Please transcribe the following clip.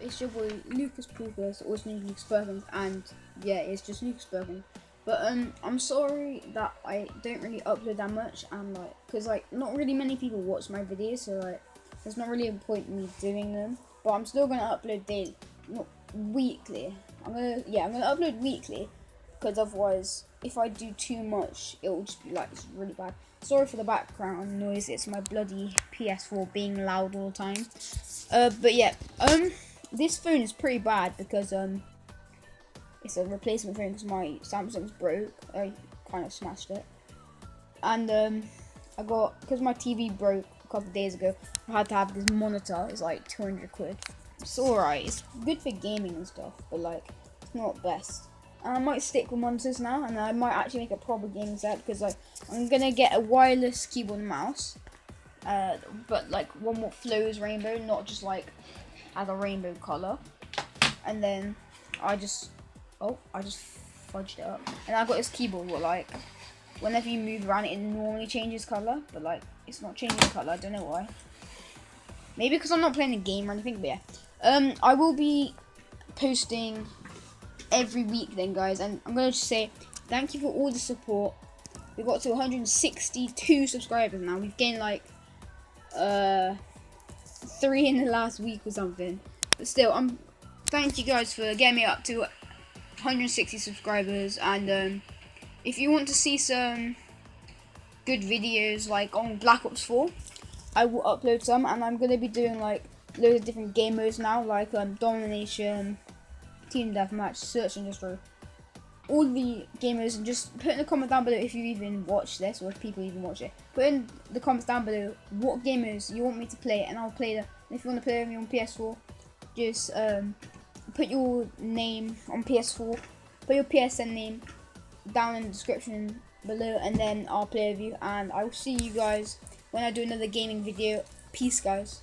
It's your boy Lucas Poopers, also named Lucas Perkins, and yeah, it's just Lucas Perkins. But um, I'm sorry that I don't really upload that much, and like, cause like not really many people watch my videos, so like, there's not really a point in me doing them. But I'm still gonna upload daily, not weekly. I'm gonna yeah, I'm gonna upload weekly, because otherwise, if I do too much, it will just be like it's really bad. Sorry for the background noise. It's my bloody PS4 being loud all the time. Uh, but yeah, um, this phone is pretty bad because um, it's a replacement phone because my Samsung's broke. I kind of smashed it, and um, I got because my TV broke a couple days ago. I had to have this monitor. It's like 200 quid. It's alright. It's good for gaming and stuff, but like it's not best. And I might stick with monitors now, and I might actually make a proper gaming set because like I'm gonna get a wireless keyboard and mouse, uh, but like one what flows rainbow, not just like has a rainbow color. And then I just oh I just fudged it up, and I got this keyboard what like whenever you move around it, normally changes color, but like it's not changing color. I don't know why. Maybe because I'm not playing a game or anything, but yeah. Um, I will be posting every week then guys and I'm gonna just say thank you for all the support we got to 162 subscribers now we've gained like uh three in the last week or something. But still I'm thank you guys for getting me up to 160 subscribers. And um, if you want to see some good videos like on Black Ops 4 I will upload some. And I'm gonna be doing like loads of different game modes now like um, domination team deathmatch, search and destroy. All the gamers, and just put in the comment down below if you even watch this or if people even watch it. Put in the comments down below what gamers you want me to play, and I'll play them. If you want to play with me on PS4, just um, put your name on PS4, put your PSN name down in the description below, and then I'll play with you. And I will see you guys when I do another gaming video. Peace, guys.